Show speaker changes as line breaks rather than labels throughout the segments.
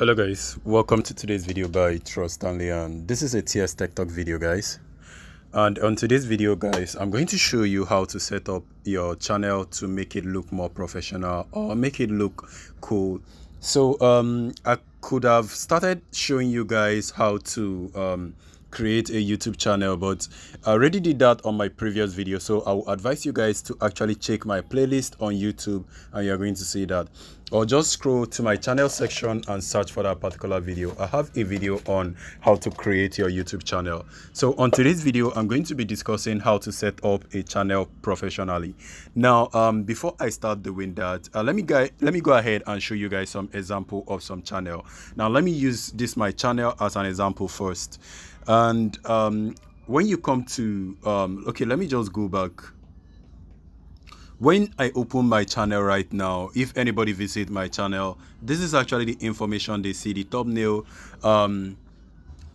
hello guys welcome to today's video by Trust Stanley and this is a TS Tech Talk video guys and on today's video guys I'm going to show you how to set up your channel to make it look more professional or make it look cool so um I could have started showing you guys how to um create a YouTube channel, but I already did that on my previous video. So I will advise you guys to actually check my playlist on YouTube and you're going to see that. Or just scroll to my channel section and search for that particular video. I have a video on how to create your YouTube channel. So on today's video, I'm going to be discussing how to set up a channel professionally. Now, um, before I start doing that, uh, let me go, let me go ahead and show you guys some example of some channel. Now, let me use this my channel as an example first and um, when you come to um, okay let me just go back when i open my channel right now if anybody visit my channel this is actually the information they see the thumbnail um,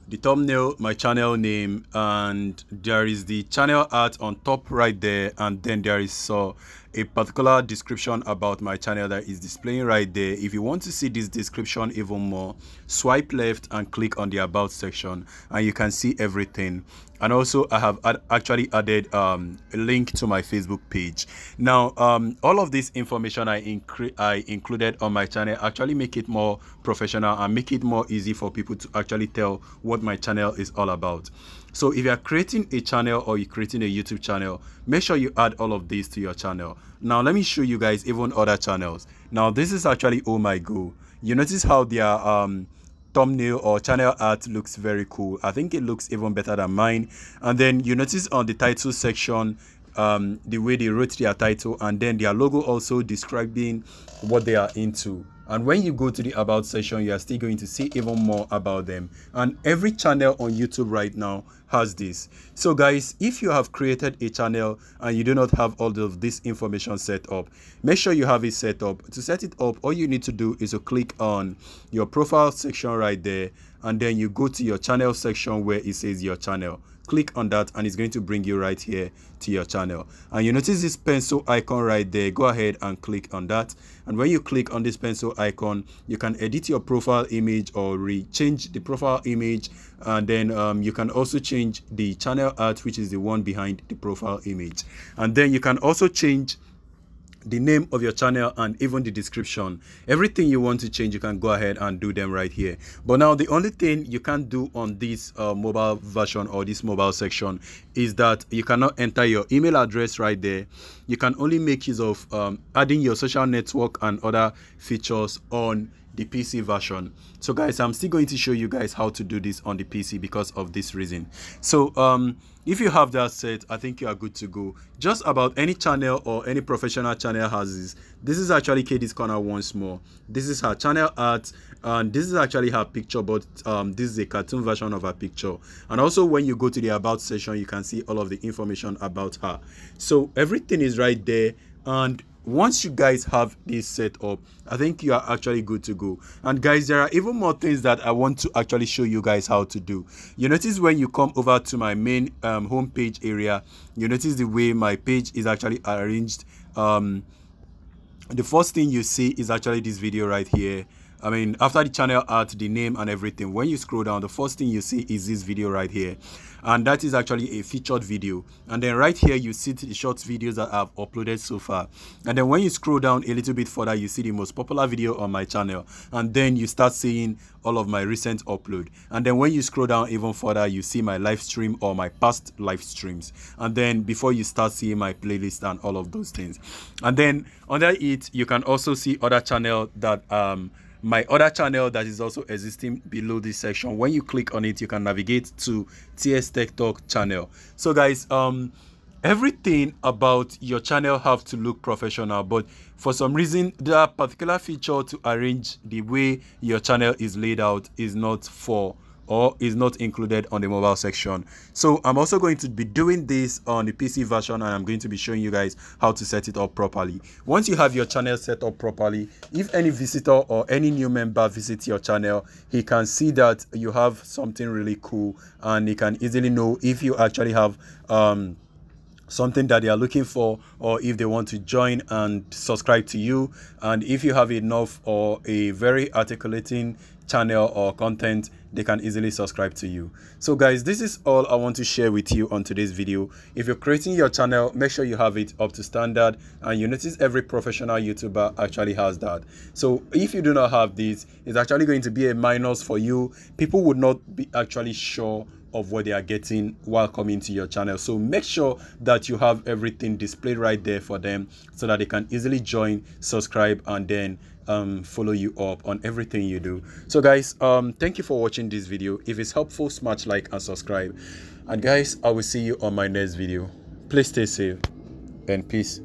the thumbnail my channel name and there is the channel art on top right there and then there is so uh, a particular description about my channel that is displaying right there. If you want to see this description even more swipe left and click on the about section and you can see everything and also i have ad actually added um, a link to my facebook page. Now um, all of this information i, I included on my channel actually make it more professional and make it more easy for people to actually tell what my channel is all about. So if you are creating a channel or you're creating a youtube channel make sure you add all of these to your channel. Now let me show you guys even other channels. Now this is actually oh my go you notice how their um thumbnail or channel art looks very cool. I think it looks even better than mine. And then you notice on the title section um, the way they wrote their title and then their logo also describing what they are into. And when you go to the about section you are still going to see even more about them. And every channel on youtube right now has this. So guys if you have created a channel and you do not have all of this information set up make sure you have it set up. To set it up all you need to do is to click on your profile section right there and then you go to your channel section where it says your channel. Click on that and it's going to bring you right here to your channel. And you notice this pencil icon right there. Go ahead and click on that. And when you click on this pencil icon you can edit your profile image or re-change the profile image. And then um, you can also change the channel art which is the one behind the profile image. And then you can also change the name of your channel and even the description. Everything you want to change you can go ahead and do them right here. But now the only thing you can't do on this uh, mobile version or this mobile section is that you cannot enter your email address right there. You can only make use of um, adding your social network and other features on the PC version. So guys, I'm still going to show you guys how to do this on the PC because of this reason. So um, if you have that set, I think you are good to go. Just about any channel or any professional channel has this. This is actually Katie's Corner once more. This is her channel art and this is actually her picture but um, this is a cartoon version of her picture. And also when you go to the about section, you can see all of the information about her. So everything is right there and once you guys have this set up i think you are actually good to go. And guys there are even more things that i want to actually show you guys how to do. You notice when you come over to my main um, home page area you notice the way my page is actually arranged. Um, the first thing you see is actually this video right here I mean, after the channel art, the name and everything, when you scroll down, the first thing you see is this video right here. And that is actually a featured video. And then right here, you see the short videos that I've uploaded so far. And then when you scroll down a little bit further, you see the most popular video on my channel. And then you start seeing all of my recent upload. And then when you scroll down even further, you see my live stream or my past live streams. And then before you start seeing my playlist and all of those things. And then under it, you can also see other channel that um my other channel that is also existing below this section when you click on it you can navigate to ts tech talk channel. So guys um everything about your channel have to look professional but for some reason that particular feature to arrange the way your channel is laid out is not for or is not included on the mobile section. So i'm also going to be doing this on the pc version and i'm going to be showing you guys how to set it up properly. Once you have your channel set up properly if any visitor or any new member visits your channel he can see that you have something really cool and he can easily know if you actually have um something that they are looking for or if they want to join and subscribe to you. And if you have enough or a very articulating channel or content they can easily subscribe to you. So guys this is all i want to share with you on today's video. If you're creating your channel make sure you have it up to standard and you notice every professional youtuber actually has that. So if you do not have this it's actually going to be a minus for you. People would not be actually sure of what they are getting while coming to your channel. So make sure that you have everything displayed right there for them so that they can easily join subscribe and then um, follow you up on everything you do. So guys um, thank you for watching this video. If it's helpful smash like and subscribe. And guys i will see you on my next video. Please stay safe and peace